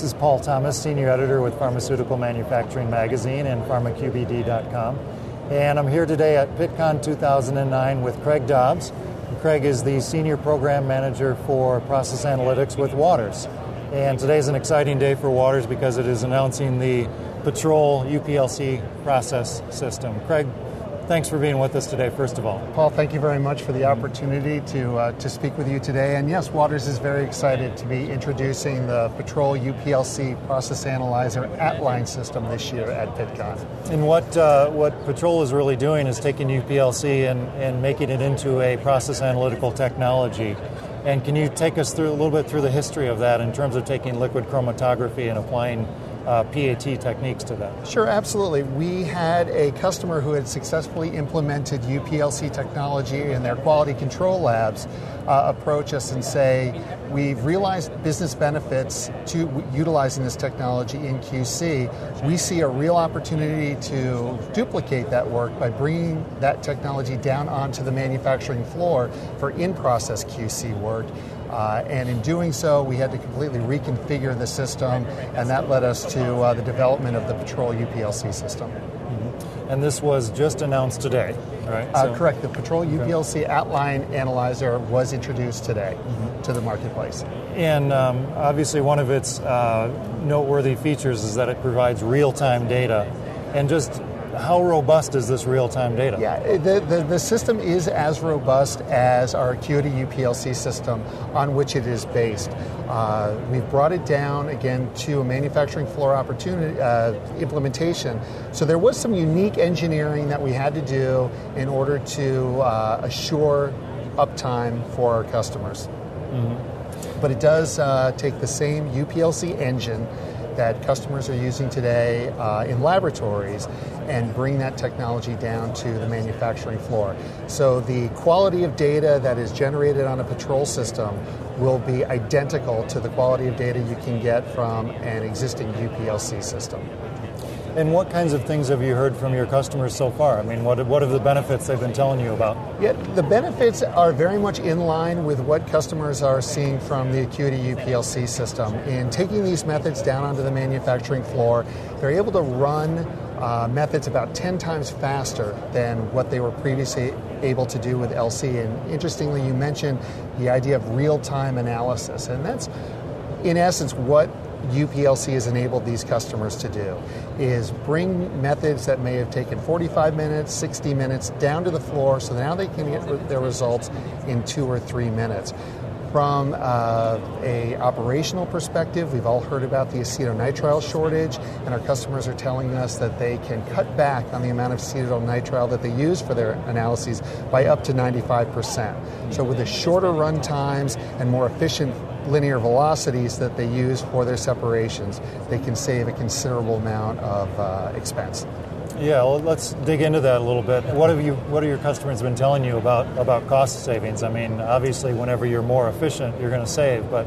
This is Paul Thomas, Senior Editor with Pharmaceutical Manufacturing Magazine and PharmaQBD.com. And I'm here today at PittCon 2009 with Craig Dobbs. Craig is the Senior Program Manager for Process Analytics with Waters. And today is an exciting day for Waters because it is announcing the Patrol UPLC process system. Craig, thanks for being with us today, first of all. Paul, thank you very much for the opportunity to, uh, to speak with you today. And yes, Waters is very excited to be introducing the Patrol UPLC Process Analyzer at-line system this year at PittCon. And what, uh, what Patrol is really doing is taking UPLC and, and making it into a process analytical technology. And can you take us through a little bit through the history of that in terms of taking liquid chromatography and applying uh, PAT techniques to that? Sure, absolutely. We had a customer who had successfully implemented UPLC technology in their quality control labs uh, approach us and say, We've realized business benefits to utilizing this technology in QC. We see a real opportunity to duplicate that work by bringing that technology down onto the manufacturing floor for in process QC work. Uh, and in doing so, we had to completely reconfigure the system, and that led us to uh, the development of the Patrol UPLC system. Mm-hmm. And this was just announced today, right? Uh, so, correct. The Patrol UPLC at-line analyzer was introduced today mm-hmm. to the marketplace. And um, obviously, one of its uh, noteworthy features is that it provides real-time data. And just how robust is this real-time data? Yeah, the, the, the, system is as robust as our ACQUITY UPLC system on which it is based. Uh, we've brought it down again to a manufacturing floor opportunity uh, implementation. So there was some unique engineering that we had to do in order to uh, assure uptime for our customers. Mm-hmm. But it does uh, take the same UPLC engine that customers are using today uh, in laboratories and bring that technology down to the manufacturing floor. So the quality of data that is generated on a patrol system will be identical to the quality of data you can get from an existing UPLC system. And what kinds of things have you heard from your customers so far? I mean, what, what are the benefits they've been telling you about? Yeah, the benefits are very much in line with what customers are seeing from the ACQUITY UPLC system. In taking these methods down onto the manufacturing floor, they're able to run uh, methods about 10 times faster than what they were previously able to do with LC. And interestingly, you mentioned the idea of real time analysis, and that's in essence what UPLC has enabled these customers to do is bring methods that may have taken 45 minutes, 60 minutes down to the floor so now they can get their results in two or three minutes. From uh, a operational perspective, we've all heard about the acetonitrile shortage, and our customers are telling us that they can cut back on the amount of acetonitrile that they use for their analyses by up to 95%. So with the shorter run times and more efficient linear velocities that they use for their separations, they can save a considerable amount of uh, expense. Yeah, well, let's dig into that a little bit. What have you? What are your customers been telling you about about cost savings? I mean, obviously, whenever you're more efficient, you're going to save, but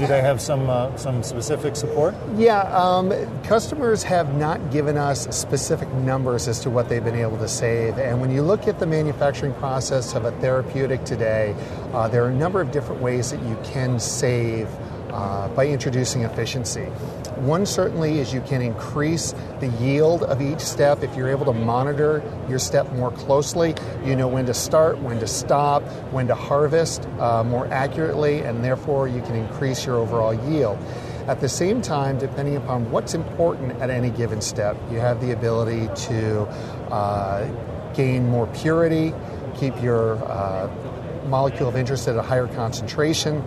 do they have some uh, some specific support? Yeah, um, customers have not given us specific numbers as to what they've been able to save. And when you look at the manufacturing process of a therapeutic today, uh, there are a number of different ways that you can save uh, by introducing efficiency. One certainly is you can increase the yield of each step if you're able to monitor your step more closely. You know when to start, when to stop, when to harvest uh, more accurately, and therefore you can increase your overall yield. At the same time, depending upon what's important at any given step, you have the ability to uh, gain more purity, keep your uh, molecule of interest at a higher concentration,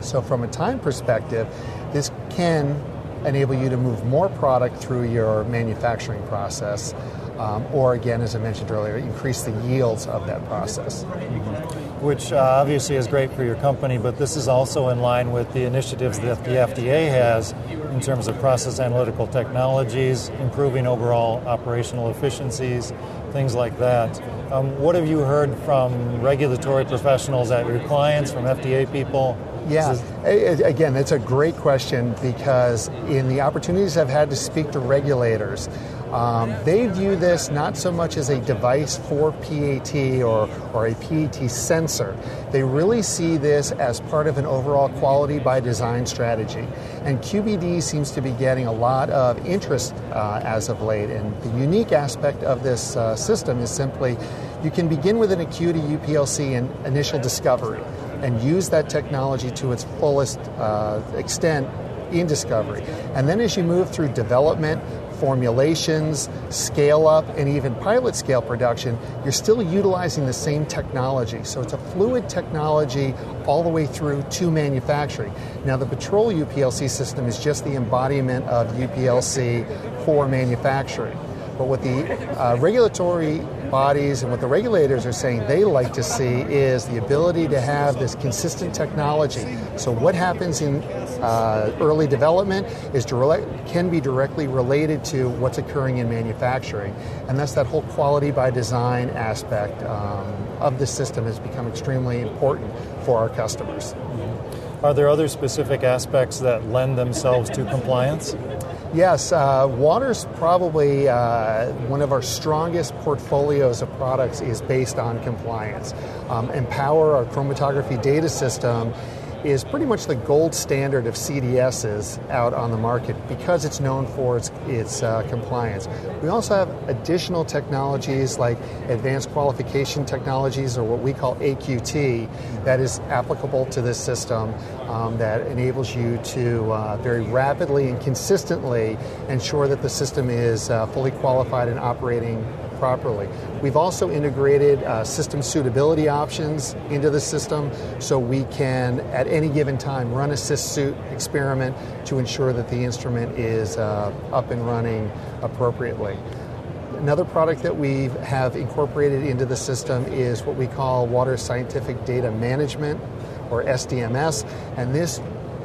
so, from a time perspective, this can enable you to move more product through your manufacturing process, um, or again, as I mentioned earlier, increase the yields of that process. Mm-hmm. Which uh, obviously is great for your company, but this is also in line with the initiatives that the FDA has in terms of process analytical technologies, improving overall operational efficiencies, things like that. Um, what have you heard from regulatory professionals at your clients, from FDA people? Yeah, again, it's a great question because in the opportunities I've had to speak to regulators, um, they view this not so much as a device for PAT or, or a PAT sensor. They really see this as part of an overall quality by design strategy. And QBD seems to be getting a lot of interest uh, as of late. And the unique aspect of this uh, system is simply you can begin with an ACQUITY UPLC in initial discovery and use that technology to its fullest uh, extent in discovery. And then as you move through development, formulations, scale up, and even pilot scale production, you're still utilizing the same technology. So it's a fluid technology all the way through to manufacturing. Now, the Patrol UPLC system is just the embodiment of UPLC for manufacturing. But what the uh, regulatory bodies and what the regulators are saying they like to see is the ability to have this consistent technology. So, what happens in uh, early development is direct, can be directly related to what's occurring in manufacturing, and that's that whole quality by design aspect um, of the system has become extremely important for our customers. Are there other specific aspects that lend themselves to compliance? Yes, uh, water's probably uh, one of our strongest portfolios of products is based on compliance. Um, Empower, our chromatography data system, is pretty much the gold standard of CDSs out on the market because it's known for its, its uh, compliance. We also have additional technologies like advanced qualification technologies, or what we call AQT, that is applicable to this system um, that enables you to uh, very rapidly and consistently ensure that the system is uh, fully qualified and operating properly. We've also integrated uh, system suitability options into the system so we can, at any given time, run a SysSuit experiment to ensure that the instrument is uh, up and running appropriately. Another product that we have incorporated into the system is what we call Water Scientific Data Management, or SDMS, and this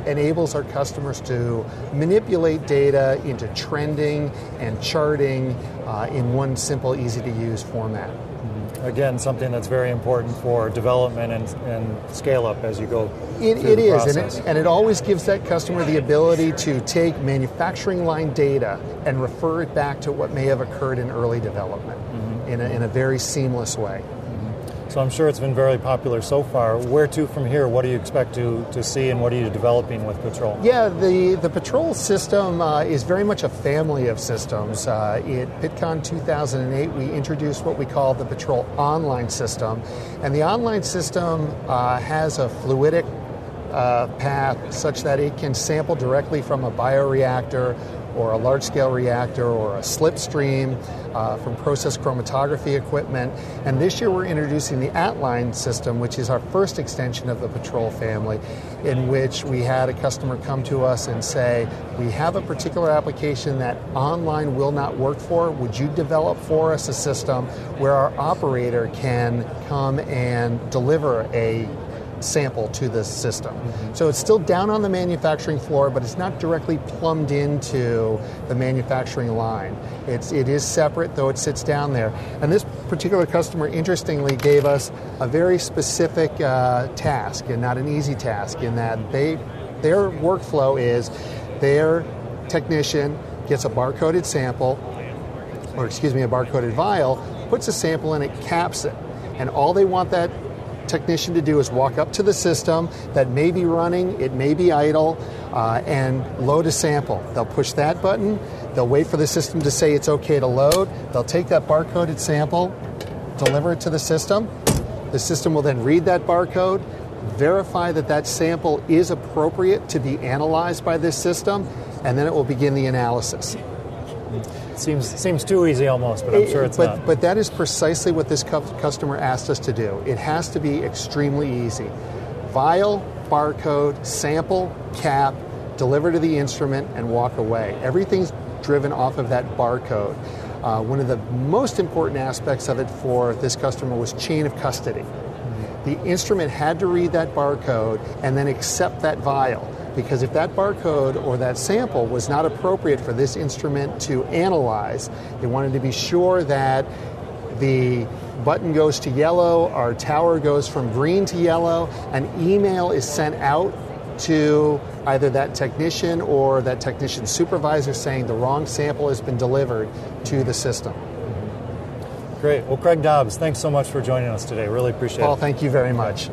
enables our customers to manipulate data into trending and charting uh, in one simple, easy to use format. Mm-hmm. Again, something that's very important for development and, and scale up as you go. It, it is, and it, and it always gives that customer the ability to take manufacturing line data and refer it back to what may have occurred in early development mm-hmm. in, a, in a very seamless way. So I'm sure it's been very popular so far. Where to from here? What do you expect to, to see and what are you developing with Patrol? Yeah, the, the Patrol system uh, is very much a family of systems. Uh, at PittCon 2008, we introduced what we call the Patrol Online system. And the online system uh, has a fluidic uh, path such that it can sample directly from a bioreactor or a large scale reactor or a slipstream uh, from process chromatography equipment. And this year we're introducing the At-Line system, which is our first extension of the Patrol family, in which we had a customer come to us and say, We have a particular application that online will not work for. Would you develop for us a system where our operator can come and deliver a sample to this system. Mm-hmm. So it's still down on the manufacturing floor, but it's not directly plumbed into the manufacturing line. It's, it is separate, though it sits down there. And this particular customer, interestingly, gave us a very specific uh, task, and not an easy task, in that they, their workflow is their technician gets a barcoded sample, or excuse me, a barcoded vial, puts a sample in it, caps it. And all they want that technician to do is walk up to the system that may be running, it may be idle, uh, and load a sample. They'll push that button, they'll wait for the system to say it's okay to load, they'll take that barcoded sample, deliver it to the system. The system will then read that barcode, verify that that sample is appropriate to be analyzed by this system, and then it will begin the analysis. Seems seems too easy almost, but I'm sure it's but, not. But that is precisely what this customer asked us to do. It has to be extremely easy. Vial, barcode, sample, cap, deliver to the instrument, and walk away. Everything's driven off of that barcode. Uh, one of the most important aspects of it for this customer was chain of custody. The instrument had to read that barcode and then accept that vial because if that barcode or that sample was not appropriate for this instrument to analyze, they wanted to be sure that the button goes to yellow, our tower goes from green to yellow, an email is sent out to either that technician or that technician supervisor saying the wrong sample has been delivered to the system. Great. Well, Craig Dobbs, thanks so much for joining us today. Really appreciate Paul, it. thank you very much.